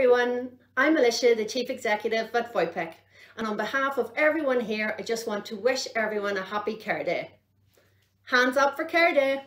Everyone, I'm Alicia, the Chief Executive at VOYPIC, and on behalf of everyone here, I just want to wish everyone a happy Care Day. Hands up for Care Day!